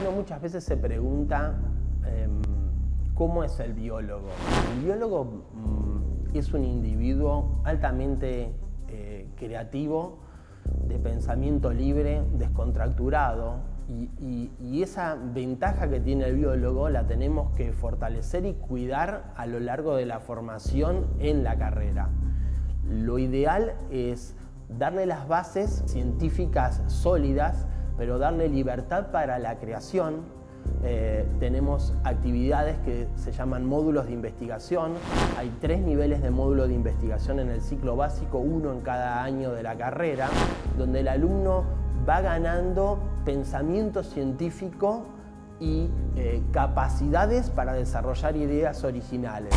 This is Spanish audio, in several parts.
Uno muchas veces se pregunta em, cómo es el biólogo. El biólogo mm, es un individuo altamente eh, creativo, de pensamiento libre, descontracturado, y, y, esa ventaja que tiene el biólogo la tenemos que fortalecer y cuidar a lo largo de la formación en la carrera. Lo ideal es darle las bases científicas sólidas, pero darle libertad para la creación, eh, tenemos actividades que se llaman módulos de investigación. Hay tres niveles de módulo de investigación en el ciclo básico, uno en cada año de la carrera, donde el alumno va ganando pensamiento científico y eh, capacidades para desarrollar ideas originales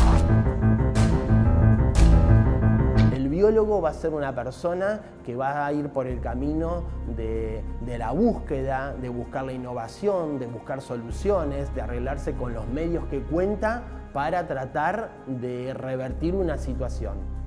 biólogo va a ser una persona que va a ir por el camino de, la búsqueda, de buscar la innovación, de buscar soluciones, de arreglarse con los medios que cuenta para tratar de revertir una situación.